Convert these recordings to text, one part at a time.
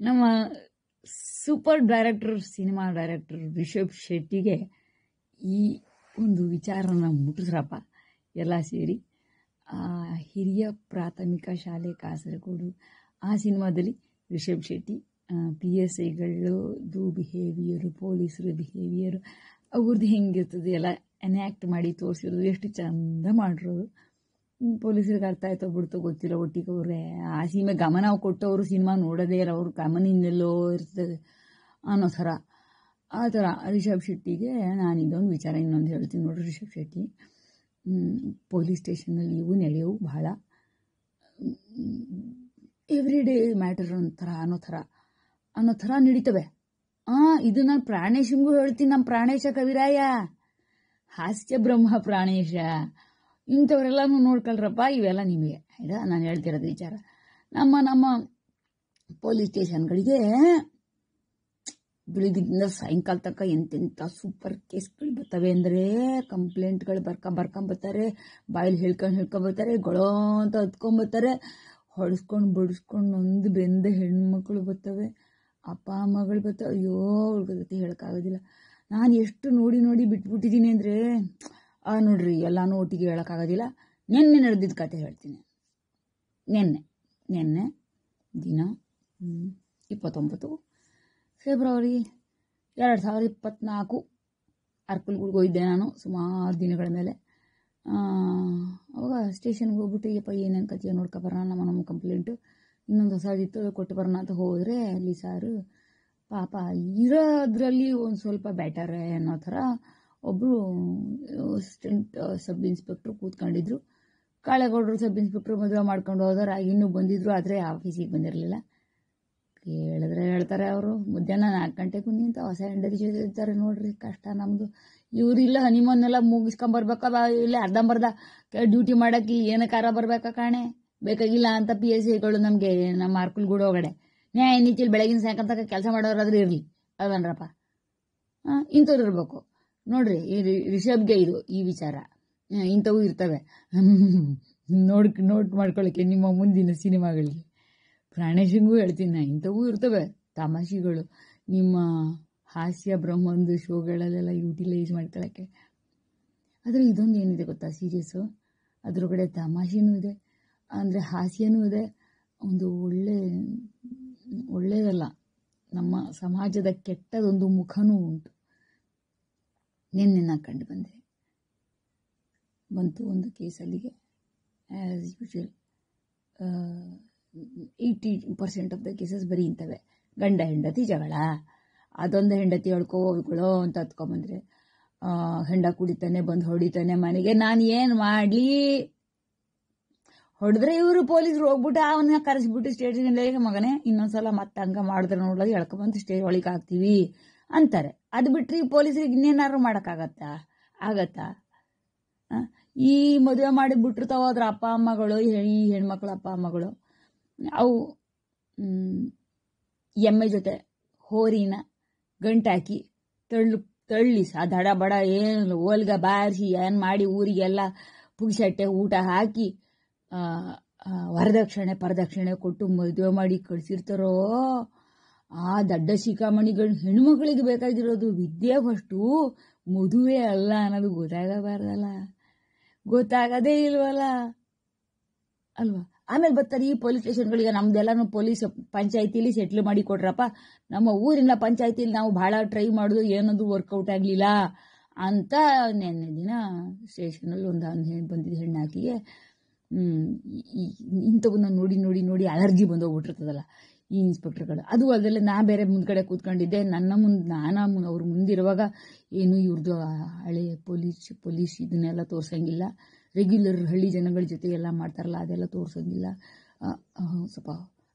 ನಮ್ಮ super director cinema director Rishab ಶೆಟ್ಟಿಗೆ ಈ ಒಂದು ವಿಚಾರನ ಮುಟ್ಟಿಸ್ರಪ್ಪ ಎಲ್ಲ ಸೇರಿ ಹಿರಿಯ ಪ್ರಾಥಮಿಕ ಶಾಲೆ ಕಾಸರಗೋಡು, ಆ ಸಿನಿಮಾದಲ್ಲಿ ರಿಷಬ್ ಶೆಟ್ಟಿ ಪಿ ಎಸ್ ಐಗಳದು ಬಿಹೇವಿಯರು ಪೊಲೀಸರ ಬಿಹೇವಿಯರು ಅವ್ರದ್ದು ಹೆಂಗಿರ್ತದೆ, ಎಲ್ಲ ಎನ್ಯಾಕ್ಟ್ ಮಾಡಿ ತೋರಿಸಿರೋದು, ಎಷ್ಟು ಚಂದ ಮಾಡಿರೋದು. ಪೊಲೀಸರಿಗೆ ಅರ್ಥ ಆಯ್ತೋ ಬಿಡ್ತೋ ಗೊತ್ತಿಲ್ಲ ಒಟ್ಟಿಗೆ ಅವ್ರೆ. ಆ ಸಿನಿಮಾ ಗಮನ ಕೊಟ್ಟವರು ಸಿನಿಮಾ ನೋಡೋದೇ ಇಲ್ಲ ಅವ್ರ ಇರ್ತದೆ ಅನ್ನೋ ಥರ. ಆ ಥರ. ರಿಷಬ್ ಶೆಟ್ಟಿಗೆ ನಾನು ಇದೊಂದು ವಿಚಾರ ಇನ್ನೊಂದು ಹೇಳ್ತೀನಿ ನೋಡ್ರಿ ರಿಷಬ್ ಶೆಟ್ಟಿ. ಪೊಲೀಸ್ ಸ್ಟೇಷನಲ್ಲಿ ಇವು ನಡೆಯವು ಬಹಳ ಎವ್ರಿ ಡೇ ಮ್ಯಾಟರ್ ಒಂಥರ ಅನ್ನೋ ಥರ ಅನ್ನೋ ಥರ ನಡೀತವೆ. ಆ, ಇದು ನಾನು ಪ್ರಾಣೇಶಂಗೂ ಹೇಳ್ತೀನಿ ನಮ್ಮ ಪ್ರಾಣೇಶ ಕವಿರಾಯ. ಹಾಸ್ಯ ಬ್ರಹ್ಮ ಪ್ರಾಣೇಶ. ಇಂಥವರೆಲ್ಲನೂ ನೋಡ್ಕೊಳ್ರಪ್ಪ, ಇವೆಲ್ಲ ನಿಮಗೆ. ಆಯ್ತಾ? ನಾನು ಹೇಳ್ತಿರೋದು ವಿಚಾರ. ನಮ್ಮ ನಮ್ಮ ಪೊಲೀಸ್ ಸ್ಟೇಷನ್ಗಳಿಗೆ ಬೆಳಿಗ್ಗಿಂದ ಸಾಯಂಕಾಲ ತನಕ ಎಂತೆಂಥ ಸೂಪರ್ ಕೇಸ್ಗಳು ಬರ್ತವೆ ಅಂದರೆ ಕಂಪ್ಲೇಂಟ್ಗಳು ಬರ್ಕ ಬರ್ಕೊಂಬರ್ತಾರೆ ಬಾಯಲ್ಲಿ ಹೇಳ್ಕೊಂಡು ಹೇಳ್ಕೊಂಬರ್ತಾರೆ ಗೊಳೋ ಅಂತ ಹತ್ಕೊಂಬರ್ತಾರೆ ಹೊಡೆಸ್ಕೊಂಡು ಬಡಿಸ್ಕೊಂಡು ಒಂದು ಬೆಂದ ಹೆಣ್ಮಕ್ಳು ಬರ್ತವೆ, ಅಪ್ಪ ಅಮ್ಮಗಳು ಬರ್ತವೆ. ಅಯ್ಯೋ ಅವ್ರ ಜೊತೆ ಹೇಳೋಕ್ಕಾಗೋದಿಲ್ಲ. ನಾನು ಎಷ್ಟು ನೋಡಿ ನೋಡಿ ಬಿಟ್ಬಿಟ್ಟಿದ್ದೀನಿ ಅಂದರೆ ನೋಡ್ರಿ ಎಲ್ಲಾನು ಒಟ್ಟಿಗೆ ಹೇಳೋಕ್ಕಾಗೋದಿಲ್ಲ. ನಿನ್ನೆ ನಡೆದಿದ್ದ ಕತೆ ಹೇಳ್ತೀನಿ. ನಿನ್ನೆ ನಿನ್ನೆ ದಿನ ಇಪ್ಪತ್ತೊಂಬತ್ತು ಫೆಬ್ರವರಿ ಎರಡು ಸಾವಿರದ ಇಪ್ಪತ್ತ್ನಾಲ್ಕು ಅರ್ಕಲ್ಗೂಡ್ಗೆ ಹೋಗಿದ್ದೆ ನಾನು ಸುಮಾರು ದಿನಗಳ ಮೇಲೆ. ಆ, ಅವಾಗ ಸ್ಟೇಷನ್ಗೆ ಹೋಗ್ಬಿಟ್ಟು ಯಪ್ಪ ಏನೇನು ಕಥೆ ನೋಡ್ಕೊಬರೋಣ ನಮ್ಮ ನಮ್ಮ ಕಂಪ್ಲೇಂಟು. ಇನ್ನೊಂದು ಹೊಸದಿತ್ತು ಅದು ಕೊಟ್ಟು ಬರೋಣ ಅಂತ ಹೋದರೆ ಅಲ್ಲಿ ಸಾರು ಪಾಪ ಇರೋದ್ರಲ್ಲಿ ಒಂದು ಸ್ವಲ್ಪ ಬೆಟರ್ ಅನ್ನೋ ಥರ ಒಬ್ಬರು ಅಸಿಸ್ಟೆಂಟ್ ಸಬ್ ಇನ್ಸ್ಪೆಕ್ಟ್ರು ಕೂತ್ಕೊಂಡಿದ್ರು. ಕಾಳೇಗೌಡರು ಸಬ್ ಇನ್ಸ್ಪೆಕ್ಟ್ರು ಮದುವೆ ಮಾಡ್ಕೊಂಡು ಹೋದವ್ರು ಇನ್ನೂ ಬಂದಿದ್ರು, ಆದರೆ ಆಫೀಸಿಗೆ ಬಂದಿರಲಿಲ್ಲ. ಕೇಳಿದ್ರೆ ಹೇಳ್ತಾರೆ ಅವರು, ಮಧ್ಯಾಹ್ನ ನಾಲ್ಕು ಗಂಟೆಗೂ ನಿಂತ ಹೊಸ ಹೆಂಡತಿ ಜೊತೆ ಇರ್ತಾರೆ ನೋಡ್ರಿ, ಕಷ್ಟ ನಮ್ಮದು ಇವ್ರು ಇಲ್ಲ ಹನಿಮೂನೆಲ್ಲ ಮುಗಿಸ್ಕೊಂಬರ್ಬೇಕಾ ಇಲ್ಲ ಅರ್ಧಂಬರ್ಧ ಡ್ಯೂಟಿ ಮಾಡಕ್ಕೆ ಏನಕ್ಕಾರ ಬರ್ಬೇಕಾ ಕಾಣೆ? ಬೇಕಾಗಿಲ್ಲ ಅಂತ ಪಿ ಎಸ್ ಸಿಗಳು ನಮಗೆ, ನಮ್ಮ ಅರ್ಕಲ್ಗೂಡು ಒಳಗಡೆ. ನ್ಯಾಯ ನೀತಿಯಲ್ಲಿ ಬೆಳಗಿನ ಸಾಯಂಕಾಲ ಕೆಲಸ ಮಾಡೋರಾದ್ರೂ ಇರಲಿ, ಅಲ್ವನ್ರಪ್ಪ? ಇಂಥವ್ರು ಇರಬೇಕು. ನೋಡ್ರಿ, ಈ ರಿಷಬ್ಗೆ ಇದು, ಈ ವಿಚಾರ. ಇಂಥವು ಇರ್ತವೆ. ನೋಡ್, ನೋಟ್ ಮಾಡ್ಕೊಳ್ಳೋಕ್ಕೆ ನಿಮ್ಮ ಮುಂದಿನ ಸಿನಿಮಾಗಳಿಗೆ. ಪ್ರಾಣೇಶಂಗೂ ಹೇಳ್ತೀನಿ ನಾ, ಇಂಥವೂ ಇರ್ತವೆ. ತಮಾಷೆಗಳು. ನಿಮ್ಮ ಹಾಸ್ಯ ಬ್ರಹ್ಮಂದು ಶೋಗಳಲ್ಲೆಲ್ಲ ಯೂಟಿಲೈಸ್ ಮಾಡ್ಕೊಳ್ಳೋಕ್ಕೆ ಆದರೆ ಇದೊಂದು ಏನಿದೆ ಗೊತ್ತಾ ಸೀರಿಯಸ್ಸು ಅದರೊಳಗಡೆ ತಮಾಷೆನೂ ಇದೆ. ಅಂದರೆ ಹಾಸ್ಯನೂ ಇದೆ. ಒಂದು ಒಳ್ಳೆ ಒಳ್ಳೆಯದಲ್ಲ ನಮ್ಮ ಸಮಾಜದ ಕೆಟ್ಟದೊಂದು ಮುಖನೂ ಉಂಟು. ನಿನ್ನೆ ಕಂಡು ಬಂದೆ. ಬಂತು ಒಂದು ಕೇಸಲ್ಲಿಗೆ as usual eighty percent of the cases ಬರೀ ಇಂಥವೆ. ಗಂಡ, ಹೆಂಡತಿ, ಜಗಳ. ಅದೊಂದು ಹೆಂಡತಿ ಹೇಳ್ಕೋಗಳೋ ಅಂತ ಹತ್ಕೊಂಬಂದ್ರೆ ಹೆಂಡ ಕುಡಿತಾನೆ, ಬಂದು ಹೊಡಿತಾನೆ ಮನೆಗೆ. ನಾನು ಏನು ಮಾಡಲಿ? ಹೊಡೆದ್ರೆ ಇವರು ಪೊಲೀಸರು ಹೋಗ್ಬಿಟ್ಟು ಅವನ್ನ ಕರೆಸ್ಬಿಟ್ಟು ಸ್ಟೇಷನ್ಗೆ ಮಗನೇ, ಇನ್ನೊಂದ್ಸಲ ಮತ್ತೆ ಹಂಗೆ ಮಾಡಿದ್ರೆ ನೋಡೋದು ಎಳ್ಕೊಂಬಂದು ಸ್ಟೇಜ್ ಒಳಗೆ ಹಾಕ್ತೀವಿ. ಅಂತಾರೆ. ಅದು ಬಿಟ್ಟರೆ ಪೊಲೀಸರಿಗೆ ಇನ್ನೇನಾದ್ರು ಮಾಡೋಕ್ಕಾಗತ್ತಾ? ಆಗತ್ತಾ? ಈ ಮದುವೆ ಮಾಡಿ ಬಿಟ್ಟಿರ್ತಾವ ಅದ್ರ ಅಪ್ಪ ಅಮ್ಮಗಳು, ಈ ಹೆಣ್ಮಕ್ಳು ಅಪ್ಪ ಅಮ್ಮಗಳು. ಅವು ಎಮ್ಮೆ ಜೊತೆ ಹೋರಿನ ಗಂಟಾಕಿ ತಳ್ಳು, ತಳ್ಳಿ ಸಾ, ದಡ ಬಡ ಏನು, ಹೋಲ್ಗ ಬಾರಿಸಿ ಏನು ಮಾಡಿ ಊರಿಗೆಲ್ಲ ಪುಗಿಸಟ್ಟೆ ಊಟ ಹಾಕಿ ವರದಕ್ಷಿಣೆ, ಪರದಕ್ಷಿಣೆ ಕೊಟ್ಟು ಮದುವೆ ಮಾಡಿ ಕಳಿಸಿರ್ತಾರೋ? ಆ ದಡ್ಡ ಶಿಖಾಮಣಿಗಳು ಹೆಣ್ಮಕ್ಳಿಗೆ ಬೇಕಾಗಿರೋದು ವಿದ್ಯೆ ಫಸ್ಟು, ಮದುವೆ ಅಲ್ಲ ಅನ್ನೋದು ಗೊತ್ತಾಗಬಾರ್ದಲ್ಲ? ಗೊತ್ತಾಗದೇ ಇಲ್ವಲ್ಲ? ಅಲ್ವಾ? ಆಮೇಲೆ ಬರ್ತಾರೆ ಈ ಪೊಲೀಸ್ ಸ್ಟೇಷನ್ಗಳಿಗೆ ನಮ್ದೆಲ್ಲಾನು ಪೊಲೀಸ್ ಪಂಚಾಯತಿಲಿ ಸೆಟ್ಲ್ ಮಾಡಿ ಕೊಟ್ರಪ್ಪ, ನಮ್ಮ ಊರಿನ ಪಂಚಾಯತಿಲಿ ನಾವು ಭಾಳ ಟ್ರೈ ಮಾಡೋದು ಏನದು ವರ್ಕೌಟ್ ಆಗಲಿಲ್ಲ ಅಂತ ನೆನ್ನೆ ದಿನ ಸ್ಟೇಷನಲ್ಲಿ ಒಂದು ಹೆಣ್ಣು ಬಂದಿದ್ದು ಹೆಣ್ಣಾಕಿಗೆ ಇಂಥವನ್ನ ನೋಡಿ ನೋಡಿ ನೋಡಿ ಅಲರ್ಜಿ ಬಂದೋಗ್ಬಿಟ್ಟಿರ್ತದಲ್ಲ. ಈ ಇನ್ಸ್ಪೆಕ್ಟರ್ಗಳು ಅದು ಅದರಲ್ಲಿ ನಾ ಬೇರೆ ಮುಂದ್ಗಡೆ ಕೂತ್ಕೊಂಡಿದ್ದೆ. ನನ್ನ ಮುಂದೆ, ನಾನು ಅವ್ರ ಮುಂದಿರುವಾಗ ಏನು ಇವ್ರದ್ದು ಹಳೆ ಪೊಲೀಸ್ ಪೊಲೀಸ್ ಇದನ್ನೆಲ್ಲ ತೋರ್ಸಂಗಿಲ್ಲ. ರೆಗ್ಯುಲರ್ ಹಳ್ಳಿ ಜನಗಳ ಜೊತೆ ಎಲ್ಲ ಮಾಡ್ತಾರಲ್ಲ, ಅದೆಲ್ಲ ತೋರ್ಸಂಗಿಲ್ಲ. ಸ್ವಲ್ಪ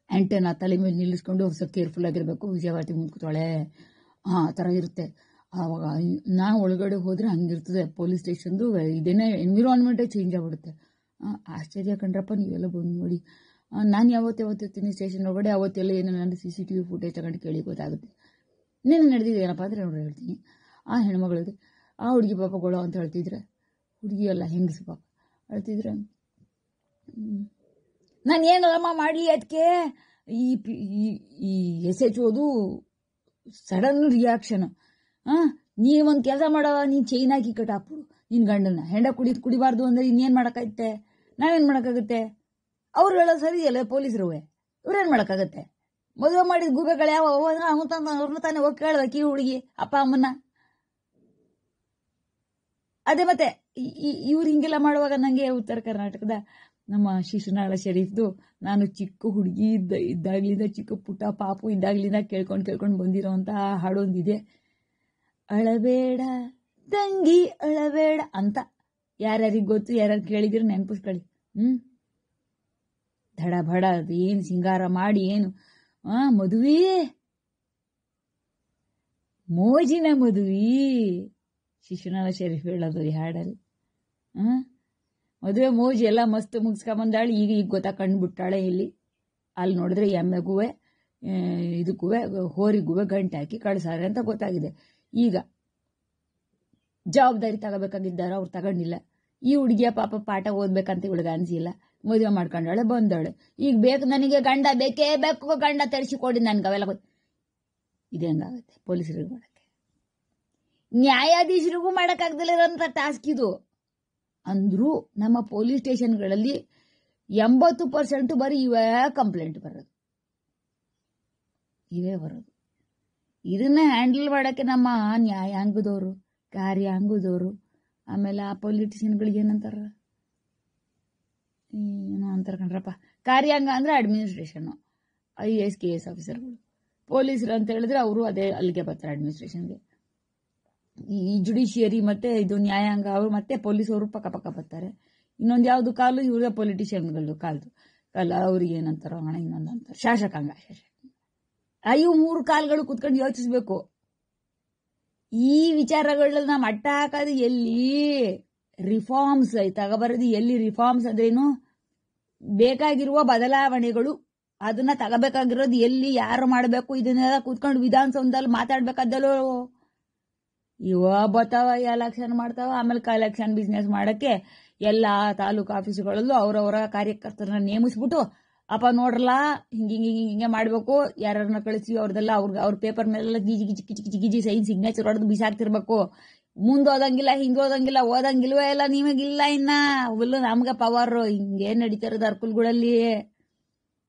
ಆ್ಯಂಟೆನಾ ತಲೆ ಮೇಲೆ ನಿಲ್ಲಿಸ್ಕೊಂಡು ಸ್ವಲ್ಪ ಕೇರ್ಫುಲ್ ಆಗಿರಬೇಕು. ವಿಜಯವಾಡಿ ಮುಂದೆ ಕೂತಾಳೆ ಆ ಥರ ಇರುತ್ತೆ. ಆವಾಗ ನಾ ಒಳಗಡೆ ಹೋದರೆ ಹಂಗಿರ್ತದೆ. ಪೊಲೀಸ್ ಸ್ಟೇಷನ್ದು ಇದೇನೇ ಎನ್ವಿರಾನ್ಮೆಂಟೇ ಚೇಂಜ್ ಆಗ್ಬಿಡುತ್ತೆ. ಆಶ್ಚರ್ಯ ಕಂಡ್ರಪ್ಪ ನೀವೆಲ್ಲ ಬಂದು ನೋಡಿ. ನಾನು ಯಾವತ್ತು ಯಾವತ್ತಿರ್ತೀನಿ ಸ್ಟೇಷನ್ ಒಳಗಡೆ ಅವತ್ತೆಲ್ಲ ಏನೋ ನಾನು C C T V footage ತಗೊಂಡು ಕೇಳಿ ಗೊತ್ತಾಗುತ್ತೆ. ನೀನು ನಡೆದಿದೆ ಏನಪ್ಪ ಅಂದರೆ ನೋಡಿ ಹೇಳ್ತೀನಿ. ಆ ಹೆಣ್ಮಗಳಿಗೆ, ಆ ಹುಡುಗಿ ಪಾಪ ಗೊಳೋ ಅಂತ ಹೇಳ್ತಿದ್ರೆ, ಹುಡುಗಿ ಅಲ್ಲ, ಹೆಂಗಸು ಪಾಪ. ಹೇಳ್ತಿದ್ರೆ ನಾನು ಏನಲ್ಲಮ್ಮ ಮಾಡಲಿ ಅದಕ್ಕೆ ಈ ಈ- ಎಸ್ ಎಚ್ ಓದು ಸಡನ್ ರಿಯಾಕ್ಷನ್ ಹಾಂ ನೀವೊಂದು ಕೆಲಸ ಮಾಡೋ, ನೀನು ಚೈನ್ ಹಾಕಿ ಕಟ್ಟಾಕ್ಬಿಡು ನಿನ್ನ ಗಂಡನ ಹೆಂಡ ಕುಡಿ ಕುಡಿಬಾರ್ದು ಅಂದರೆ ಇನ್ನೇನು ಮಾಡೋಕ್ಕಾಗುತ್ತೆ? ನಾವೇನು ಮಾಡೋಕ್ಕಾಗುತ್ತೆ? ಅವ್ರು ಹೇಳೋ ಸರಿ ಅಲ್ಲ, ಪೊಲೀಸರು. ಇವ್ರೇನು ಮಾಡೋಕ್ಕಾಗತ್ತೆ? ಮದುವೆ ಮಾಡಿದ ಗೂಬೆಗಳು ಯಾವ ಅವನು ತಂದ ಅವ್ರನ್ನ ತಾನೇ ಹೋಗಿ ಕೇಳ್ಬೇಕು ಈ ಹುಡುಗಿ, ಅಪ್ಪ, ಅಮ್ಮನ್ನ. ಅದೇ ಮತ್ತೆ ಇವ್ರು ಹಿಂಗೆಲ್ಲ ಮಾಡುವಾಗ ನನಗೆ ಉತ್ತರ ಕರ್ನಾಟಕದ ನಮ್ಮ ಶಿಶುನಾಳ ಶರೀಫ್ದು, ನಾನು ಚಿಕ್ಕ ಹುಡುಗಿ ಇದ್ದ, ಇದ್ದಾಗ್ಲಿಂದ ಚಿಕ್ಕ ಪುಟ್ಟ ಪಾಪು ಇದ್ದಾಗ್ಲಿಂದ ಕೇಳ್ಕೊಂಡು ಕೇಳ್ಕೊಂಡು ಬಂದಿರೋಂತ ಹಾಡೊಂದಿದೆ. ಅಳಬೇಡ, ತಂಗಿ ಅಳಬೇಡ ಅಂತ ಯಾರ್ಯಾರಿಗೆ ಗೊತ್ತು, ಯಾರ್ಯಾರು ಕೇಳಿದ್ರೆ ನೆನಪಿಸ್ಕೊಳ್ಳಿ. ಹ್ಞೂ ಧಡ ಭಡ ಏನು ಸಿಂಗಾರ ಮಾಡಿ ಏನು? ಆ, ಮದುವೆ? ಮೋಜಿನ ಮದುವೆ? ಶಿಶುನಾಳ ಶರೀಫ್ ಹೇಳೋದು ಈ ಹಾಡಲ್ಲಿ. ಹಾಂ ಮದುವೆ ಮೋಜಿ ಎಲ್ಲ ಮಸ್ತ್ ಮುಗಿಸ್ಕೊಂಬಂದಾಳೆ. ಈಗ ಈಗ ಗೊತ್ತಾ ಕಂಡುಬಿಟ್ಟಾಳೆ ಇಲ್ಲಿ. ಅಲ್ಲಿ ನೋಡಿದ್ರೆ ಎಮ್ಮೆಗೂವೆ ಇದಕ್ಕೂವೆ ಹೋರಿಗೂವೆ ಗಂಟೆ ಹಾಕಿ ಕಳ್ಸಾರೆ ಅಂತ ಗೊತ್ತಾಗಿದೆ. ಈಗ ಜವಾಬ್ದಾರಿ ತಗೋಬೇಕಾಗಿದ್ದಾರೆ ಅವ್ರು ತಗೊಂಡಿಲ್ಲ. ಈ ಹುಡುಗಿಯ ಪಾಪ ಪಾಠ ಓದ್ಬೇಕಂತ ಇವಳಿಗೆ ಅನ್ಸಿಲ್ಲ. ಮದುವೆ ಮಾಡ್ಕೊಂಡಾಳೆ ಬಂದಾಳೆ ಈಗ ಬೇಕು ನನಗೆ ಗಂಡ ಬೇಕೇ ಬೇಕು, ಗಂಡ ತರಿಸಿಕೊಡಿ ನನ್ಗೆ ಅವೆಲ್ಲ ಗೊತ್ತು. ಹೆಂಗಾಗುತ್ತೆ? ಪೊಲೀಸರಿಗೆ ಮಾಡಕ್ಕೆ. ನ್ಯಾಯಾಧೀಶರಿಗೂ ಮಾಡೋಕ್ಕಾಗ್ದಲ್ಲಿರೋಂಥ ಟಾಸ್ಕ್ ಇದು. ಅಂದರೂ ನಮ್ಮ ಪೊಲೀಸ್ ಸ್ಟೇಷನ್ಗಳಲ್ಲಿ ಎಂಬತ್ತು ಪರ್ಸೆಂಟ್ ಬರೀ ಇವೇ ಕಂಪ್ಲೇಂಟ್ ಬರೋದು. ಇವೇ ಬರೋದು. ಇದನ್ನ ಹ್ಯಾಂಡಲ್ ಮಾಡೋಕ್ಕೆ ನಮ್ಮ ನ್ಯಾಯಾಂಗದವರು, ಕಾರ್ಯಾಂಗದವರು, ಆಮೇಲೆ ಆ ಪೊಲಿಟಿಷಿಯನ್ಗಳಿಗೆ ಏನಂತಾರ? ಏನೋ ಅಂತಾರೆ ಕಣ್ರಪ್ಪ. ಕಾರ್ಯಾಂಗ ಅಂದರೆ administration I A S K S ಆಫೀಸರ್ಗಳು ಪೊಲೀಸರು ಅಂತ ಹೇಳಿದ್ರೆ ಅವರು ಅದೇ ಅಲ್ಲಿಗೆ ಬರ್ತಾರೆ ಅಡ್ಮಿನಿಸ್ಟ್ರೇಷನ್ಗೆ ಈ ಜುಡಿಷಿಯರಿ ಮತ್ತೆ ಇದು ನ್ಯಾಯಾಂಗ ಅವರು ಮತ್ತೆ ಪೊಲೀಸ್ ಅವರು ಪಕ್ಕ ಪಕ್ಕ ಬರ್ತಾರೆ. ಇನ್ನೊಂದು ಯಾವುದು ಕಾಲು ಇವ್ರಿಗೆ ಪೊಲಿಟಿಷಿಯನ್ಗಳು ಕಾಲ್ದು. ಕಾಲ ಅವ್ರಿಗೆ ಏನಂತಾರೋ ಹಣ, ಇನ್ನೊಂದು ಅಂತಾರೆ. ಶಾಸಕಾಂಗ ಶಾಸಕ ಅಯ್ಯೋ, ಮೂರು ಕಾಲ್ಗಳು ಕುತ್ಕೊಂಡು ಯೋಚಿಸ್ಬೇಕು. ಈ ವಿಚಾರಗಳನ್ನ ಮಟ್ಟ ಹಾಕೋದು ಎಲ್ಲಿ? ರಿಫಾರ್ಮ್ಸ್ ತಗೋಬರೋದು ಎಲ್ಲಿ ರಿಫಾರ್ಮ್ಸ್ ಅಂದ್ರೇನು? ಬೇಕಾಗಿರುವ ಬದಲಾವಣೆಗಳು ಅದನ್ನ ತಗೋಬೇಕಾಗಿರೋದು ಎಲ್ಲಿ, ಯಾರು ಮಾಡಬೇಕು, ಇದನ್ನೆಲ್ಲ ಕೂತ್ಕೊಂಡು ವಿಧಾನಸೌಧದಲ್ಲಿ ಮಾತಾಡ್ಬೇಕಾದಲ್ಲೋ ಇವ ಬರ್ತಾವ ಎಲೆಕ್ಷನ್ ಮಾಡ್ತಾವ, ಆಮೇಲೆ ಕಲೆಕ್ಷನ್ ಬಿಸ್ನೆಸ್ ಮಾಡಕ್ಕೆ ಎಲ್ಲ ತಾಲೂಕು ಆಫೀಸುಗಳಲ್ಲೂ ಅವರವರ ಕಾರ್ಯಕರ್ತರನ್ನ ನೇಮಿಸ್ಬಿಟ್ಟು, ಅಪ್ಪ ನೋಡ್ರಲ್ಲ, ಹಿಂಗೆ ಹಿಂಗೆ ಹಿಂಗೆ ಮಾಡಬೇಕು ಯಾರನ್ನ ಕಳಿಸಿ ಅವ್ರದೆಲ್ಲ ಅವ್ರಿಗೆ, ಅವ್ರ ಪೇಪರ್ ಮೇಲೆಲ್ಲ ಗಿಜಿ ಗಿಜಿ, ಕಿಚಿ ಗಿಜಿ ಸೈನ್ ಸಿಗ್ನೇಚರ್ ಹೊಡೆದು ಬಿಸಾಕ್ತಿರ್ಬೇಕು. ಮುಂದೆ ಹೋದಂಗಿಲ್ಲ ಹಿಂದೆ ಓದಂಗಿಲ್ಲ ಓದಂಗಿಲ್ವೇ ಇಲ್ಲ ನಿಮಗಿಲ್ಲ ಇನ್ನ. ಹುಲ್ಲು ನಮ್ಗೆ ಪವರ್ ಹಿಂಗೆ ನಡೀತಿರೋದು ಅರ್ಕುಲ್ಗಳಲ್ಲಿ.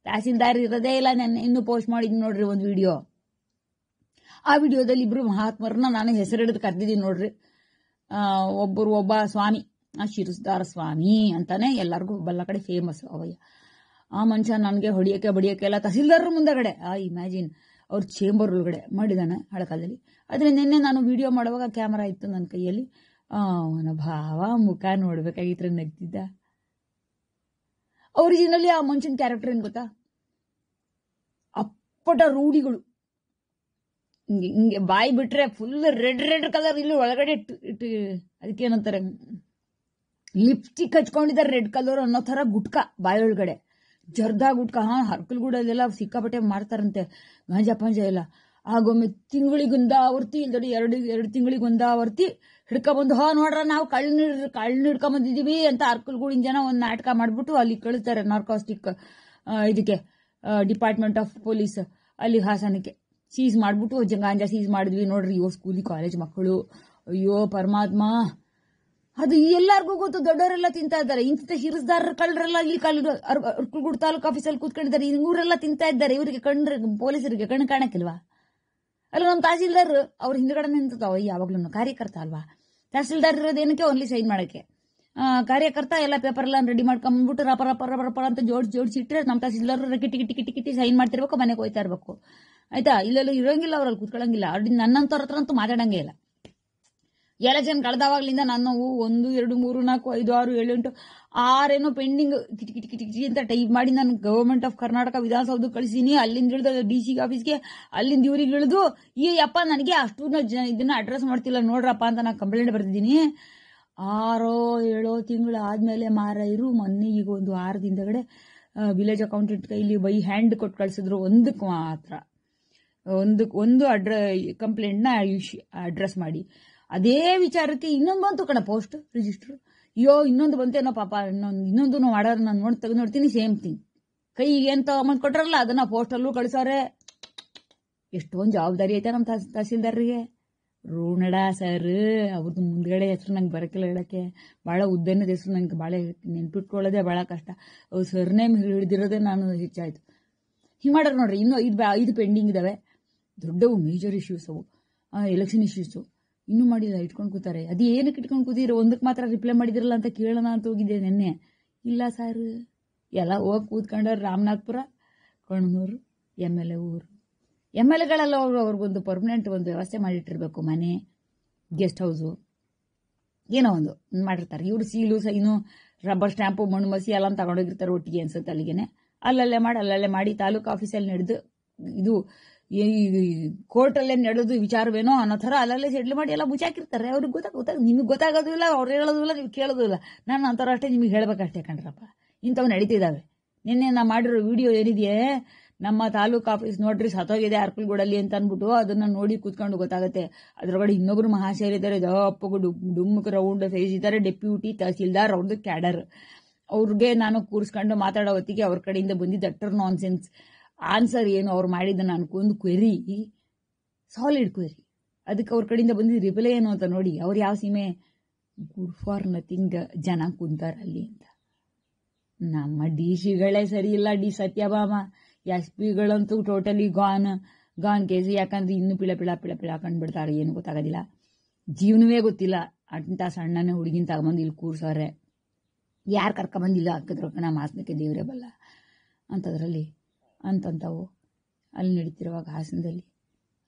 ತಹಸೀಲ್ದಾರ್ ಇರೋದೇ ಇಲ್ಲ ನಾನು ಇನ್ನೂ ಪೋಸ್ಟ್ ಮಾಡಿದ್ ನೋಡ್ರಿ ಒಂದು ವಿಡಿಯೋ ಆ ವಿಡಿಯೋದಲ್ಲಿ ಇಬ್ರು ಮಹಾತ್ಮರನ್ನ ನಾನು ಹೆಸರಿಡಿದು ಕರೆದಿದ್ದೀನಿ ನೋಡ್ರಿ. ಒಬ್ಬರು ಒಬ್ಬ ಸ್ವಾಮಿ, ಆ ಶಿರಸ್ದಾರ ಸ್ವಾಮಿ ಅಂತಾನೆ ಎಲ್ಲರಿಗೂ ಬಲ್ಲ ಕಡೆ ಫೇಮಸ್ ಅವಯ್ಯ ಆ ಮನುಷ್ಯ ನನಗೆ ಹೊಡಿಯೋಕೆ ಬಡಿಯೋಕೆ ಎಲ್ಲ ತಹಸೀಲ್ದಾರ್ ಮುಂದಗಡೆ. ಆ ಇಮ್ಯಾಜಿನ್ ಅವ್ರ ಚೇಂಬರ್ ಒಳಗಡೆ ಮಾಡಿದಾನೆ ಹಳಕಾಲದಲ್ಲಿ. ಆದರೆ ನಿನ್ನೆ ನಾನು ವಿಡಿಯೋ ಮಾಡುವಾಗ ಕ್ಯಾಮರಾ ಇತ್ತು ನನ್ನ ಕೈಯಲ್ಲಿ. ಅವನ ಭಾವ ಮುಖ ನೋಡ್ಬೇಕಾಗಿದ್ರೆ ನಗ್ತಿದ್ದ. ಒರಿಜಿನಲಿ ಆ ಮನುಷ್ಯನ ಕ್ಯಾರೆಕ್ಟರ್ ಏನು ಗೊತ್ತಾ? ಅಪ್ಪಟ ರೂಢಿಗಳು. ಹಿಂಗೆ ಹಿಂಗೆ ಬಾಯಿ ಬಿಟ್ರೆ ಫುಲ್ ರೆಡ್ ರೆಡ್ ಕಲರ್ ಇಲ್ಲಿ ಒಳಗಡೆ ಇಟ್ಟು ಇಟ್ಟು ಅದಕ್ಕೇನಂತಾರೆ ಲಿಪ್ಸ್ಟಿಕ್ ಹಚ್ಕೊಂಡಿದ್ದಾರೆ ರೆಡ್ ಕಲರ್ ಅನ್ನೋ ಥರ ಗುಟ್ಕ ಬಾಯಿ ಒಳಗಡೆ. ಜರ್ದಾ ಗುಟ್ಕ ಹಾ ಹರ್ಕಲ್ಗೂಡಲ್ಲೆಲ್ಲ ಸಿಕ್ಕಾಪಟ್ಟೆ ಮಾಡ್ತಾರಂತೆ, ಗಾಂಜಾ, ಪಾಂಜ ಎಲ್ಲ. ಆಗೊಮ್ಮೆ ತಿಂಗಳಿಗೊಂದ ಆವರ್ತಿ, ಇಲ್ದಡಿ ಎರಡು ಎರಡು ತಿಂಗಳಿಗೊಂದ ಆವರ್ತಿ ಹಿಡ್ಕೊಬಂದು ಹಾ, ನೋಡ್ರ ನಾವು ಕಳ್ಳ ಕಳ್ಳ ಹಿಡ್ಕೊಂಬಂದಿದೀವಿ ಅಂತ ಅರ್ಕಲ್ಗೂಡಿನ ಜನ ಒಂದು ನಾಟಕ ಮಾಡಿಬಿಟ್ಟು ಅಲ್ಲಿ ಕಳಿಸ್ತಾರೆ ನಾರ್ಕಾಸ್ಟಿಕ್ ಇದಕ್ಕೆ ಡಿಪಾರ್ಟ್ಮೆಂಟ್ ಆಫ್ ಪೊಲೀಸ್ ಅಲ್ಲಿ ಹಾಸನಕ್ಕೆ. ಸೀಸ್ ಮಾಡಿಬಿಟ್ಟು, ಗಾಂಜಾ ಸೀಸ್ ಮಾಡಿದ್ವಿ ನೋಡ್ರಿ ಅಯ್ಯೋ ಸ್ಕೂಲಿ ಕಾಲೇಜ್ ಮಕ್ಕಳು. ಅಯ್ಯೋ, ಪರಮಾತ್ಮ. ಅದು ಎಲ್ಲರಿಗೂ ಗೊತ್ತು, ದೊಡ್ಡವರೆಲ್ಲ ತಿಂತಾ ಇದ್ದಾರೆ. ಇಂಥ ಹಿರಿಸ್ದಾರ ಕಳ್ಳರೆಲ್ಲ ಇಲ್ಲಿ ಕಲ್ ಅರ್ಕಲ್ಗೂಡು ತಾಲೂಕು ಆಫೀಸಲ್ಲಿ ಕೂತ್ಕೊಂಡಿದ್ದಾರೆ. ಇವರೆಲ್ಲ ತಿಂತಾ ಇದ್ದಾರೆ. ಇವರಿಗೆ ಕಂಡ್ರೆ ಪೊಲೀಸರಿಗೆ ಕಣ್ಣು ಕಾಣಕ್ಕಿಲ್ವಾ? ಅಲ್ಲ ನಮ್ಮ ತಹಸೀಲ್ದಾರ್ ಅವ್ರ ಹಿಂದ್ಗಡೆ ನಿಂತಾವ ಯಾವಾಗ್ಲೂ ಕಾರ್ಯಕರ್ತ ಅಲ್ವಾ? ತಹಸೀಲ್ದಾರ್ ಇರೋದೇನಕ್ಕೆ ಓನ್ಲಿ ಸೈನ್ ಮಾಡಕ್ಕೆ. ಕಾರ್ಯಕರ್ತ ಎಲ್ಲ ಪೇಪರ್ ಎಲ್ಲ ರೆಡಿ ಮಾಡ್ಕೊಂಡ್ಬಿಟ್ಟು ರಪ ರಪ ರಪ ಅಂತ ಜೋಡಿಸಿ ಜೋಡಿಸಿ ಇಟ್ಟರೆ ನಮ್ಮ ತಹಸೀಲ್ದಾರ್ ಕಿಟಿ ಕಿಟಿ ಕಿಟಿ ಕಿಟಿ ಸೈನ್ ಮಾಡ್ತಿರ್ಬೇಕು, ಮನೆಗೆ ಹೋಯ್ತಾ ಇರ್ಬೇಕು. ಆಯ್ತಾ? ಇಲ್ಲೆಲ್ಲ ಇರೋಂಗಿಲ್ಲ, ಅವ್ರಲ್ಲಿ ಕೂತ್ಕೊಳ್ಳಂಗಿಲ್ಲ ಅವ್ರಿಗೆ ನನ್ನಂತವ್ರ ಹತ್ರ ಅಂತೂ ಮಾತಾಡಂಗೇ ಇಲ್ಲ. ಎಲೆಕ್ಷನ್ ಕಳೆದವಾಗ್ಲಿಂದ ನಾನು ಒಂದು, ಎರಡು, ಮೂರು, ನಾಲ್ಕು, ಐದು, ಆರು, ಏಳು, ಎಂಟು, ಆರೇನೋ ಪೆಂಡಿಂಗ್ ಕಿಟಿ ಕಿಟಿ ಕಿಟಿ ಕಿಟಿ ಅಂತ ಟೈಪ್ ಮಾಡಿ ನಾನು ಗವರ್ಮೆಂಟ್ ಆಫ್ ಕರ್ನಾಟಕ ವಿಧಾನಸೌಧಕ್ಕೆ ಕಳಿಸಿನಿ ಅಲ್ಲಿಂದ ಇಳಿದು ಡಿ ಸಿ ಆಫೀಸ್ಗೆ ಅಲ್ಲಿಂದ ಇವ್ರಿಗೆ ಇಳಿದು ಈ ಅಪ್ಪ ನನಗೆ ಅಷ್ಟು ಇದನ್ನ ಅಡ್ರೆಸ್ ಮಾಡ್ತಿಲ್ಲ, ನೋಡ್ರಪ್ಪ ಅಂತ ನಾನು ಕಂಪ್ಲೇಂಟ್ ಬರ್ತಿದ್ದೀನಿ ಆರೋ, ಏಳೋ ತಿಂಗಳು ಆದಮೇಲೆ ಮಾರಾಯರು ಮೊನ್ನೆ ಈಗ ಒಂದು ವಾರದ ಹಿಂದಗಡೆ ವಿಲೇಜ್ ಅಕೌಂಟೆಂಟ್ ಕೈಲಿ ಬೈ ಹ್ಯಾಂಡ್ ಕೊಟ್ಟು ಕಳಿಸಿದ್ರು, ಒಂದಕ್ಕೆ ಮಾತ್ರ. ಒಂದು ಒಂದು ಅಡ್ರ ಕಂಪ್ಲೇಂಟ್ನ ಅಡ್ರೆಸ್ ಮಾಡಿ. ಅದೇ ವಿಚಾರಕ್ಕೆ ಇನ್ನೊಂದು ಬಂತು ಕಣ ಪೋಸ್ಟ್ ರಿಜಿಸ್ಟರ್ ಅಯ್ಯೋ, ಇನ್ನೊಂದು ಬಂತೇನೋ ಪಾಪ, ಇನ್ನೊಂದು ಇನ್ನೊಂದು ಮಾಡೋರು ನಾನು ನೋಡಿ, ತೆಗೆದು ನೋಡ್ತೀನಿ ಸೇಮ್ ಥಿಂಗ್ ಕೈಗೆ ಏನು ತಗೊಂಬಂದು ಕೊಟ್ರಲ್ಲ, ಅದನ್ನ ಪೋಸ್ಟಲ್ಲೂ ಕಳಿಸೋರೆ. ಎಷ್ಟೊಂದು ಜವಾಬ್ದಾರಿ ಐತೆ ನಮ್ಮ ತಹಸ್, ತಹಸೀಲ್ದಾರ್ರಿಗೆ. ರೋಣಡ ಸರ್ ಅವ್ರದ್ದು ಮುಂದ್ಗಡೆ ಹೆಸರು ನಂಗೆ ಬರೋಕ್ಕಿಲ್ಲ ಹೇಳೋಕ್ಕೆ. ಭಾಳ ಉದ್ದನದ ಹೆಸರು ನಂಗೆ ಭಾಳ ನೆನ್ಪಿಟ್ಕೊಳ್ಳೋದೇ ಭಾಳ ಕಷ್ಟ. ಅವ್ರು ಸರ್ನೇಮ್ ಹಿಡಿದಿರೋದೇ ನಾನು ಹೆಚ್ಚಾಯಿತು. ಹಿಂಗೆ ಮಾಡ್ಯಾರ ನೋಡ್ರಿ, ಇನ್ನೂ ಇದು ಇದು ಪೆಂಡಿಂಗ್ ಇದ್ದಾವೆ ದೊಡ್ಡವು ಮೇಜರ್ ಇಶ್ಯೂಸ್ ಅವು. ಎಲೆಕ್ಷನ್ ಇಶ್ಯೂಸು ಇನ್ನೂ ಮಾಡಿಲ್ಲ, ಇಟ್ಕೊಂಡು ಕೂತಾರೆ. ಅದು ಏನಕ್ಕೆ ಇಟ್ಕೊಂಡು ಕೂತಿರೋ ಒಂದಕ್ಕೆ ಮಾತ್ರ ರಿಪ್ಲೈ ಮಾಡಿದಿರಲ್ಲ ಅಂತ ಕೇಳೋಣ ಅಂತ ಹೋಗಿದ್ದೆ ನಿನ್ನೆ. ಇಲ್ಲ ಸರ್, ಎಲ್ಲ ಹೋಗಿ ಕೂತ್ಕೊಂಡವ್ರು Ramanathpura Kannur M L A ಊರು. ಎಂ ಎಲ್ ಎಗಳೆಲ್ಲ ಅವರು ಅವ್ರಿಗೊಂದು ಪರ್ಮನೆಂಟ್ ಒಂದು ವ್ಯವಸ್ಥೆ ಮಾಡಿಟ್ಟಿರ್ಬೇಕು ಮನೆ ಗೆಸ್ಟ್ ಹೌಸು ಏನೋ ಒಂದು ಮಾಡಿರ್ತಾರೆ. ಇವರು ಸೀಲು ಸೈನು ರಬ್ಬರ್ ಸ್ಟ್ಯಾಂಪು ಮಣ್ಣು ಮಸಿ ಎಲ್ಲ ತಗೊಂಡೋಗಿರ್ತಾರೆ ಒಟ್ಟಿಗೆ ಅನ್ಸುತ್ತೆ ಅಲ್ಲಿಗೆ ಅಲ್ಲಲ್ಲೇ ಮಾಡಿ ಅಲ್ಲಲ್ಲೇ ಮಾಡಿ ತಾಲೂಕು ಆಫೀಸಲ್ಲಿ ನಡೆದು ಇದು ಈ ಕೋರ್ಟಲ್ಲೇ ನಡೆದು ವಿಚಾರವೇನೋ ಅನ್ನೋ ಥರ ಅಲ್ಲಲ್ಲೇ ಸೆಟ್ಲ್ ಮಾಡಿ ಎಲ್ಲ ಮುಚ್ಚಾಕಿರ್ತಾರೆ. ಅವ್ರಿಗೆ ಗೊತ್ತಾಗ ಗೊತ್ತಾಗ, ನಿಮಗೆ ಗೊತ್ತಾಗೋದು ಇಲ್ಲ, ಅವ್ರು ಹೇಳೋದು ಇಲ್ಲ, ನೀವು ಕೇಳೋದು ಇಲ್ಲ. ನಾನು ಅಂಥವ್ರು ಅಷ್ಟೇ ನಿಮಗೆ ಹೇಳ್ಬೇಕಷ್ಟೇ ಕಣ್ರಪ್ಪ. ಇಂಥವು ನಡೀತಿದ್ದಾವೆ ನಿನ್ನೆ ನಾ ಮಾಡಿರೋ ವಿಡಿಯೋ ಏನಿದೆಯೇ? ನಮ್ಮ ತಾಲೂಕು ಆಫೀಸ್ ನೋಡ್ರಿ, ಸತ್ತೋಗಿದೆ ಆರ್ಕಲ್ಗೂಡಲ್ಲಿ ಅಂತ ಅಂದ್ಬಿಟ್ಟು ಅದನ್ನ ನೋಡಿ ಕೂತ್ಕೊಂಡು ಗೊತ್ತಾಗುತ್ತೆ. ಅದ್ರೊಳಗಡೆ ಇನ್ನೊಬ್ರು ಮಹಾಶಯರಿದ್ದಾರೆ ದಪ್ಪಗು ಡುಮ್ಮಕ್ಕೆ ರೌಂಡ್ ಫೇಸ್ ಇದ್ದಾರೆ ಡೆಪ್ಯೂಟಿ ತಹಸೀಲ್ದಾರ್ ಅವ್ರದ್ದು ಕ್ಯಾಡರ್. ಅವ್ರಿಗೆ ನಾನು ಕೂರಿಸ್ಕೊಂಡು ಮಾತಾಡೋ ಹೊತ್ತಿಗೆ ಅವ್ರ ಕಡೆಯಿಂದ ಬಂದಿದ್ದ ಅಟ್ಟರ್ ನಾನ್ ಸೆನ್ಸ್ ಆನ್ಸರ್ ಏನು ಅವ್ರು ಮಾಡಿದ ನನಗೊಂದು ಕ್ವೆರಿ ಸಾಲಿಡ್ ಕ್ವೆರಿ ಅದಕ್ಕೆ ಅವ್ರ ಕಡೆಯಿಂದ ಬಂದಿದ್ದು ರಿಪ್ಲೈ ಏನು ಅಂತ ನೋಡಿ, ಅವ್ರು ಯಾವ ಸೀಮೆ? ಗುಡ್ ಫಾರ್ ನಥಿಂಗ್ ಜನ ಕುಂತಾರ ಅಲ್ಲಿ ಅಂತ. ನಮ್ಮ ಡಿ ಸಿಗಳೇ ಸರಿ ಇಲ್ಲ ಡಿ ಸತ್ಯಭಾಮ. ಎಸ್ ಪಿಗಳಂತೂ ಟೋಟಲಿ ಗಾನ್ ಗಾನ್ ಕೇಸಿ ಯಾಕಂದ್ರೆ ಇನ್ನು ಪಿಳ ಪಿಳ ಪಿಳ ಪಿಳ ಕಂಡುಬಿಡ್ತಾರೆ ಏನು ಗೊತ್ತಾಗೋದಿಲ್ಲ. ಜೀವನವೇ ಗೊತ್ತಿಲ್ಲ. ಅಂಥ ಸಣ್ಣನೇ ಹುಡುಗಿನ ತಗೊಂಬಂದು ಇಲ್ಲಿ ಕೂರ್ಸವ್ರೆ ಯಾರು ಕರ್ಕೊಂಬಂದಿಲ್ಲ ಹಾಕಿದ್ರು ನಮ್ಮ ಮಾಸ್ನಕ್ಕೆ ದೇವರೇ ಬಲ್ಲ. ಅಂಥದ್ರಲ್ಲಿ ಅಂತಂಥವು ಅಲ್ಲಿ ನಡೀತಿರುವಾಗ ಹಾಸನದಲ್ಲಿ,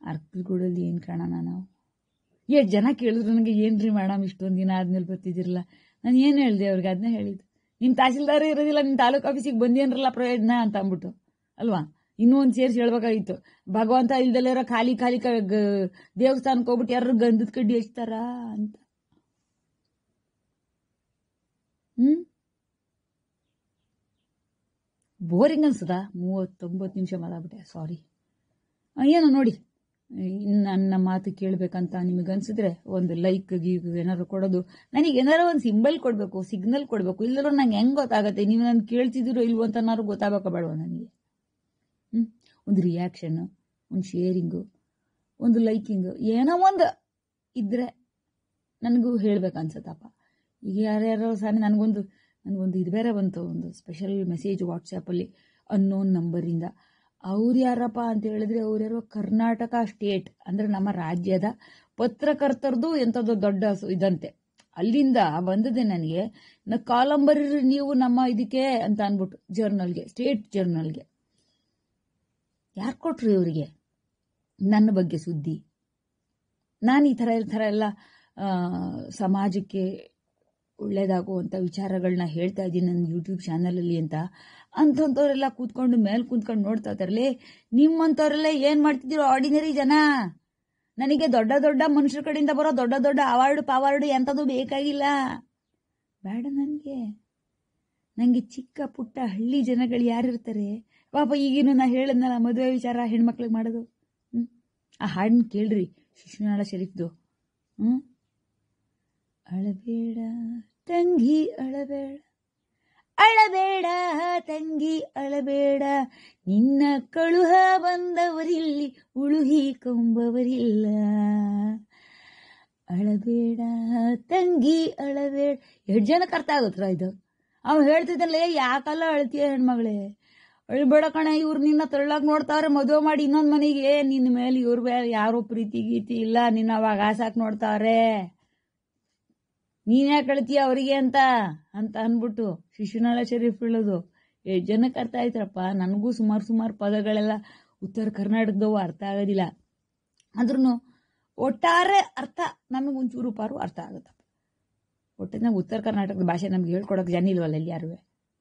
ಅರ್ಕಲ್ಗೂಡಲ್ಲಿ ಏನು ಕಾಣೋಣ ನಾವು? ಎಷ್ಟು ಜನ ಕೇಳಿದ್ರು ನನಗೆ, ಏನ್ರಿ ಮೇಡಮ್, ಇಷ್ಟೊಂದು ದಿನ ಆದ್ಮೇಲೆ ಬರ್ತಿದ್ದಿರಲ್ಲ? ನಾನು ಏನು ಹೇಳಿದೆ, ಅವ್ರಿಗೆ ಅದನ್ನ ಹೇಳಿದ್ದು. ನಿಮ್ಮ ತಹಸೀಲ್ದಾರೇ ಇರೋದಿಲ್ಲ ನಿಮ್ಮ ತಾಲೂಕು ಆಫೀಸಿಗೆ ಬಂದೇನ್ರಲ್ಲ ಪ್ರಯೋಜನ? ಅಂತ ಅಂದ್ಬಿಟ್ಟು. ಅಲ್ವಾ? ಇನ್ನೂ ಒಂದು ಸೇರಿಸಿ ಹೇಳ್ಬೇಕಾಗಿತ್ತು. ಭಗವಂತ ಇಲ್ದಲ್ಲೇ ಇರೋ ಖಾಲಿ ಖಾಲಿ ದೇವಸ್ಥಾನಕ್ಕೆ ಹೋಗ್ಬಿಟ್ಟು ಯಾರು ಗಂಧದ ಕಡ್ಡಿ ಹಚ್ತಾರಾ ಅಂತ. ಹ್ಮ್? ಬೋರಿಂಗ್ ಅನ್ಸದ? ಮೂವತ್ತೊಂಬತ್ತು ನಿಮಿಷ ಮಾತಾಡ್ಬಿಟ್ಟೆ. ಸಾರಿ ಏನೋ ನೋಡಿ. ನನ್ನ ಮಾತು ಕೇಳಬೇಕಂತ ನಿಮಗೆ ಅನ್ಸಿದ್ರೆ ಒಂದು ಲೈಕ್ ಗೀಕ್ ಏನಾದ್ರು ಕೊಡೋದು. ನನಗೆ ಏನಾರು ಒಂದು ಸಿಂಬಲ್ ಕೊಡಬೇಕು ಸಿಗ್ನಲ್ ಕೊಡಬೇಕು. ಇಲ್ಲರೂ ನಂಗೆ ಹೆಂಗೆ ಗೊತ್ತಾಗತ್ತೆ? ನೀವು ನಾನು ಕೇಳ್ತಿದ್ದೀರೋ ಇಲ್ವೋ ಅಂತ ಏನಾದ್ರು ಗೊತ್ತಾಗಬೇಕ ಬೇಡವ ನನಗೆ? ಒಂದು ರಿಯಾಕ್ಷನ್ನು ಒಂದು ಶೇರಿಂಗು ಒಂದು ಲೈಕಿಂಗು ಏನೋ ಒಂದು ಇದ್ದರೆ ನನಗೂ ಹೇಳ್ಬೇಕು ಅನ್ಸತ್ತಪ್ಪ ಈಗ ಯಾರ್ಯಾರೋ ಸಾರಿ ನನಗೊಂದು ನನಗೊಂದು ಇದು ಬೇರೆ ಬಂತು, ಒಂದು ಸ್ಪೆಷಲ್ ಮೆಸೇಜ್ ವಾಟ್ಸಪ್ಪಲ್ಲಿ ಅನ್ನೋನ್ ನಂಬರಿಂದ ಅವ್ರು ಯಾರಪ್ಪ ಅಂತ ಹೇಳಿದ್ರೆ ಅವ್ರ್ಯಾರೋ ಕರ್ನಾಟಕ ಸ್ಟೇಟ್ ಅಂದರೆ ನಮ್ಮ ರಾಜ್ಯದ ಪತ್ರಕರ್ತರದು ಎಂಥದ್ದು ದೊಡ್ಡ ಇದಂತೆ. ಅಲ್ಲಿಂದ ಬಂದದೆ ನನಗೆ, ನ ಕಾಲಂಬರಿ ನೀವು ನಮ್ಮ ಇದಕ್ಕೆ ಅಂತ ಅಂದ್ಬಿಟ್ಟು ಜರ್ನಲ್ಗೆ ಸ್ಟೇಟ್ ಜರ್ನಲ್ಗೆ ಯಾರು ಕೊಟ್ರು ಇವರಿಗೆ? ನನ್ನ ಬಗ್ಗೆ ಸುದ್ದಿ. ನಾನು ಈ ಥರ ಥರ ಎಲ್ಲ ಸಮಾಜಕ್ಕೆ ಒಳ್ಳೇದಾಗುವಂಥ ವಿಚಾರಗಳನ್ನ ಹೇಳ್ತಾ ಇದ್ದೀನಿ ನನ್ನ ಯೂಟ್ಯೂಬ್ ಚಾನಲಲ್ಲಿ ಅಂತ. ಅಂಥವ್ರೆಲ್ಲ ಕೂತ್ಕೊಂಡು ಮೇಲೆ ಕೂತ್ಕೊಂಡು ನೋಡ್ತಾ ಇದಾರಲ್ಲಿ ನಿಮ್ಮಂಥವ್ರೆಲ್ಲ ಏನು ಮಾಡ್ತಿದ್ದೀರೋ ಆರ್ಡಿನರಿ ಜನ? ನನಗೆ ದೊಡ್ಡ ದೊಡ್ಡ ಮನುಷ್ಯರ ಕಡೆಯಿಂದ ಬರೋ ದೊಡ್ಡ ದೊಡ್ಡ ಅವಾರ್ಡ್, ಪವಾರ್ಡ್ ಎಂಥದ್ದು ಬೇಕಾಗಿಲ್ಲ. ಬೇಡ ನನಗೆ. ನನಗೆ ಚಿಕ್ಕ ಪುಟ್ಟ ಹಳ್ಳಿ ಜನಗಳು ಯಾರಿರ್ತಾರೆ? ಪಾಪ ಈಗಿನ ನಾ ಹೇಳಿದ್ನಲ್ಲ ಮದುವೆ ವಿಚಾರ ಹೆಣ್ಮಕ್ಳಿಗೆ ಮಾಡೋದು? ಹ್ಞೂ ಆ ಹಾಡನ್ನ ಕೇಳ್ರಿ, ಶಿಶುನಾಳ ಶರೀಫ್ದು. ಹ್ಞೂ ಅಳಬೇಡ ತಂಗಿ ಅಳಬೇಡ. ಅಳಬೇಡ ತಂಗಿ ಅಳಬೇಡ. ನಿನ್ನ ಕಳುಹ ಬಂದವರಿಲ್ಲಿ ಉಳುಹಿ ಕೊಂಬವರಿಲ್ಲ. ಅಳಬೇಡ ತಂಗಿ ಅಳಬೇಡ. ಎಷ್ಟು ಜನಕ್ಕೆ ಅರ್ಥ ಆಗುತ್ತರ ಇದು? ಅವ್ನು ಹೇಳ್ತಿದ್ದಲ್ಲೇ, ಯಾಕಲ್ಲ ಅಳ್ತೀಯ ಹೆಣ್ಮಗಳೇ? ಅಳ್ಬೇಡ ಕಣ, ಇವ್ರು ನಿನ್ನ ತಳ್ಳಾಗ ನೋಡ್ತಾವ್ರೆ, ಮದುವೆ ಮಾಡಿ ಇನ್ನೊಂದು ಮನೆಗೆ. ನಿನ್ನ ಮೇಲೆ ಇವ್ರ ಮೇಲೆ ಯಾರೋ ಪ್ರೀತಿ, ಗೀತಿ ಇಲ್ಲ. ನಿನ್ನ ಅವಾಗ ಆಸಾಕ್ ನೋಡ್ತಾವ್ರೆ. ನೀನ್ ಯಾಕೆ ಅವರಿಗೆ ಅಂತ ಅಂತ ಅಂದ್ಬಿಟ್ಟು ಶಿಶುನಾಳ ಶರೀಫ್ ಹೇಳೋದು. ಎಷ್ಟು ಜನಕ್ಕೆ ಅರ್ಥ ಆಯ್ತರಪ್ಪ, ನನಗೂ ಸುಮಾರು ಸುಮಾರು ಪದಗಳೆಲ್ಲ ಉತ್ತರ ಕರ್ನಾಟಕದವು ಅರ್ಥ ಆಗೋದಿಲ್ಲ. ಆದ್ರೂ ಒಟ್ಟಾರೆ ಅರ್ಥ ನಮಗೆ ಒಂಚೂರು ಪಾರು ಅರ್ಥ ಆಗುತ್ತೆ ಒಟ್ಟಿನಾಗ ಉತ್ತರ ಕರ್ನಾಟಕದ ಭಾಷೆ ನಮ್ಗೆ ಹೇಳ್ಕೊಡೋಕೆ ಜನ ಇಲ್ವಲ್ಲ ಇಲ್ಲಿ ಯಾರು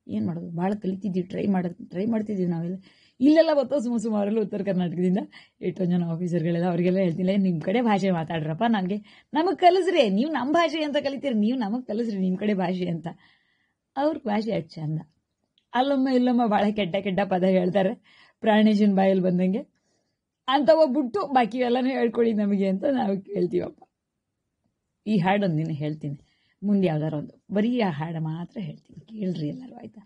ಏನು ಮಾಡೋದು? ಭಾಳ ಕಲಿತಿದ್ದೀವಿ ಟ್ರೈ ಮಾಡೋದು ಟ್ರೈ ಮಾಡ್ತಿದ್ದೀವಿ ನಾವೆಲ್ಲ. ಇಲ್ಲೆಲ್ಲ ಗೊತ್ತೋ ಸುಮ್ಮ ಸುಮಾರಲ್ಲೂ ಉತ್ತರ ಕರ್ನಾಟಕದಿಂದ. ಎಷ್ಟೊಂದು ಜನ ಆಫೀಸರ್ಗಳೆಲ್ಲ ಅವರಿಗೆಲ್ಲ ಹೇಳ್ತಿಲ್ಲ ನಿಮ್ಮ ಕಡೆ ಭಾಷೆ ಮಾತಾಡ್ರಪ್ಪ ನನಗೆ ನಮಗೆ ಕಲಿಸ್ರಿ, ನೀವು ನಮ್ಮ ಭಾಷೆ ಅಂತ ಕಲಿತೀರಿ, ನೀವು ನಮಗೆ ಕಲಿಸ್ರಿ ನಿಮ್ಮ ಕಡೆ ಭಾಷೆ ಅಂತ. ಅವ್ರ ಭಾಷೆ ಅಷ್ಟು ಚಂದ ಅಲ್ಲೊಮ್ಮ ಇಲ್ಲೊಮ್ಮ ಭಾಳ ಕೆಟ್ಟ ಕೆಟ್ಟ ಪದ ಹೇಳ್ತಾರೆ, ಪ್ರಾಣೇಶನ್ ಬಾಯಲ್ಲಿ ಬಂದಂಗೆ. ಅಂಥವ ಬಿಟ್ಟು ಬಾಕಿ ಎಲ್ಲನೂ ಹೇಳ್ಕೊಳ್ಳಿ ನಮಗೆ ಅಂತ ನಾವು ಕೇಳ್ತೀವಪ್ಪ. ಈ ಹಾಡೊಂದು ದಿನ ಹೇಳ್ತೀನಿ, ಮುಂದೆ ಯಾವ್ದಾರು ಒಂದು, ಬರೀ ಆ ಹಾಡು ಮಾತ್ರ ಹೇಳ್ತೀನಿ, ಕೇಳ್ರಿ ಎಲ್ಲರೂ, ಆಯ್ತಾ?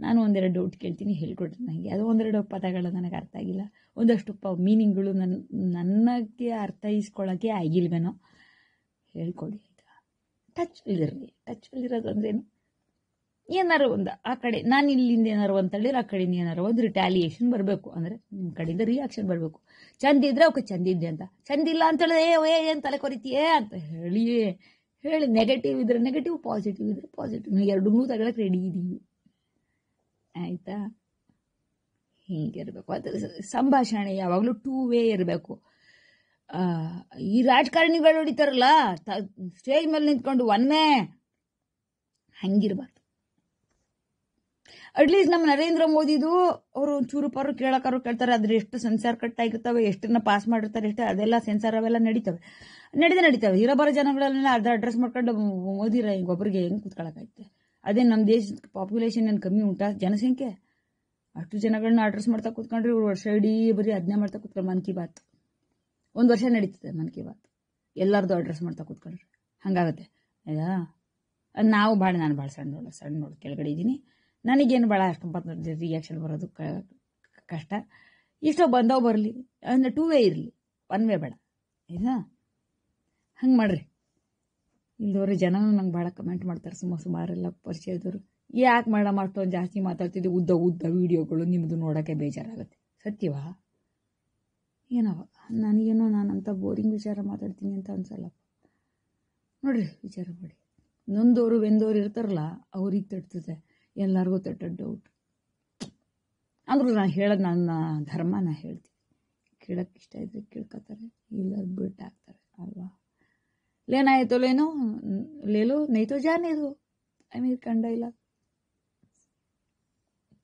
ನಾನು ಒಂದೆರಡು ಡೌಟ್ ಕೇಳ್ತೀನಿ, ಹೇಳ್ಕೊಡ್ರಿ ನನಗೆ. ಅದು ಒಂದೆರಡು ಪದಗಳು ನನಗೆ ಅರ್ಥ ಆಗಿಲ್ಲ. ಒಂದಷ್ಟು ಪ ಮೀನಿಂಗ್ಗಳು ನನ್ನ ನನಗೆ ಅರ್ಥೈಸ್ಕೊಳ್ಳೋಕ್ಕೆ ಆಗಿಲ್ವೇನೋ, ಹೇಳ್ಕೊಡಿ ಆಯಿತಾ ಟಚ್ ಇಲ್ಲಿರಲಿ ಟಚ್ ಇಲ್ಲಿರೋದು ಅಂದ್ರೇನು? ಏನಾರು ಒಂದು, ಆ ಕಡೆ, ನಾನು ಇಲ್ಲಿಂದ ಏನಾರು ಒಂದು ತಳ್ಳಿದ್ರೆ ಆ ಕಡೆಯಿಂದ ಏನಾರು ಒಂದು ರಿಟ್ಯಾಲಿಯೇಷನ್ ಬರಬೇಕು. ಅಂದರೆ ನಿಮ್ಮ ಕಡೆಯಿಂದ ರಿಯಾಕ್ಷನ್ ಬರಬೇಕು. ಚಂದ ಇದ್ರೆ ಅವಕ್ಕೆ ಚಂದ ಇದ್ದೆ ಅಂತ. ಚಂದ ಇಲ್ಲ ಅಂತ ಹೇಳಿದ್ರೆ, ಏ ಏ, ಏನು ತಲೆ ಕೊರಿತೀಯೇ? ಅಂತ ಹೇಳಿ ಹೇಳಿ ನೆಗೆಟಿವ್ ಇದ್ರೆ ನೆಗೆಟಿವ್ ಪಾಸಿಟಿವ್ ಇದ್ರೆ ಪಾಸಿಟಿವ್ ಎರಡು ಮೂರು ತಗೊಳಕ್ಕೆ ರೆಡಿ ಇದ್ದೀವಿ ಆಯಿತಾ? ಹೀಗಿರಬೇಕು. ಅದು ಸಂಭಾಷಣೆ ಯಾವಾಗಲೂ ಟೂ ವೇ ಇರಬೇಕು. ಈ ರಾಜಕಾರಣಿಗಳು ಹೊಡಿತಾರಲ್ಲ ಸ್ಟೇಜ್ ಮೇಲೆ ನಿಂತ್ಕೊಂಡು ಒನ್ ವೇ ಹಂಗಿರಬಾರ್ದು. ಅಟ್ಲೀಸ್ಟ್ ನಮ್ಮ ನರೇಂದ್ರ ಮೋದಿದು ಅವರು ಚೂರು ಪರು ಕೇಳೋಕಾರು ಕೇಳ್ತಾರೆ ಅದ್ರ ಎಷ್ಟು ಸೆನ್ಸಾರ್ ಕಟ್ ಆಗಿರ್ತವೆ ಎಷ್ಟನ್ನ ಪಾಸ್ ಮಾಡಿರ್ತಾರೆ, ಎಷ್ಟು, ಅದೆಲ್ಲ ಸೆನ್ಸಾರ್ ಅವೆಲ್ಲ ನಡೀತವೆ. ನಡೀದೇ ನಡೀತವೆ. ಇರೋಬರೋ ಜನಗಳನ್ನೆಲ್ಲ ಅರ್ಧ ಅಡ್ರೆಸ್ ಮಾಡ್ಕೊಂಡು ಹಿಂಗೆ ಒಬ್ಬರಿಗೆ ಹೆಂಗೆ ಕೂತ್ಕೊಳ್ಳೋಕ್ಕಾಯ್ತೆ ಅದೇ ನಮ್ಮ ದೇಶದ ಪಾಪ್ಯುಲೇಷನ್ ಏನು ಕಮ್ಮಿ ಉಂಟಾ? ಜನಸಂಖ್ಯೆ? ಅಷ್ಟು ಜನಗಳನ್ನ ಅಡ್ರೆಸ್ ಮಾಡ್ತಾ ಕೂತ್ಕೊಂಡ್ರೆ ಇವ್ರು ವರ್ಷ ಇಡೀ ಬರೀ ಅದನ್ನೇ ಮಾಡ್ತಾ ಕೂತ್ಕೊಂಡು ಮನ್ ಕಿ ಬಾತ್. ಒಂದು ವರ್ಷ ನಡೀತದೆ ಮನ್ ಕಿ ಬಾತ್. ಎಲ್ಲರದು ಅಡ್ರೆಸ್ ಮಾಡ್ತಾ ಕೂತ್ಕೊಂಡ್ರೆ. ಹಂಗಾಗತ್ತೆ. ಆಯ್ತಾ? ನಾವು ಭಾಳ ನಾನು ಭಾಳ ಸಣ್ಣ ನೋಡ, ಸಣ್ಣ ನೋಡಿ ಕೆಳಗಡೆ ಇದ್ದೀನಿ. ನನಗೇನು ಭಾಳ ಅಷ್ಟು ರಿಯಾಕ್ಷನ್ ಬರೋದು ಕಷ್ಟ. ಇಷ್ಟೋ ಬಂದವು ಬರಲಿ. ಅಂದರೆ ಟೂ ವೇ ಇರಲಿ. ಒನ್ ವೇ ಬೇಡ. ಆಯ್ತಾ? ಹಂಗೆ ಮಾಡ್ರಿ. ಇಲ್ದವ್ರೆ ಜನ ನಂಗೆ ಭಾಳ ಕಮೆಂಟ್ ಮಾಡ್ತಾರೆ. ಸುಮಾರು ಸುಮಾರೆಲ್ಲ ಪರಿಚಯದವರು ಯಾಕೆ ಮೇಡಮ್ ಅಷ್ಟೊಂದು ಜಾಸ್ತಿ ಮಾತಾಡ್ತಿದ್ದೆ ಉದ್ದ ಉದ್ದ ವೀಡಿಯೋಗಳು ನಿಮ್ಮದು ನೋಡೋಕ್ಕೆ ಬೇಜಾರಾಗುತ್ತೆ. ಸತ್ಯವಾ? ಏನವ? ನನಗೇನೋ ನಾನಂತ ಬೋರಿಂಗ್ ವಿಚಾರ ಮಾತಾಡ್ತೀನಿ ಅಂತ ಅನ್ಸಲ್ಲ ನೋಡ್ರಿ, ವಿಚಾರ ಮಾಡಿ. ನೊಂದವರು ಬೆಂದೋರು ಇರ್ತಾರಲ್ಲ, ಅವ್ರಿಗೆ ತಟ್ತದೆ. ಎಲ್ಲರಿಗೂ ತಟ್ಟ ಡೌಟ್ ಅಂದ್ರೂ ನಾನು ಹೇಳೋದು ನನ್ನ ಧರ್ಮ ನಾನು ಹೇಳ್ತೀನಿ. ಕೇಳೋಕ್ಕೆ ಇಷ್ಟ ಇದ್ರೆ ಕೇಳ್ಕೊತಾರೆ ಇಲ್ಲ ಬಿಟ್ಟು ಹಾಕ್ತಾರೆ ಅಲ್ವಾ? लेना है तो लेनो ले लो नहीं तो जाने दो अमीर कंडाइला कंडा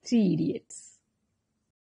थ्री इडियट्स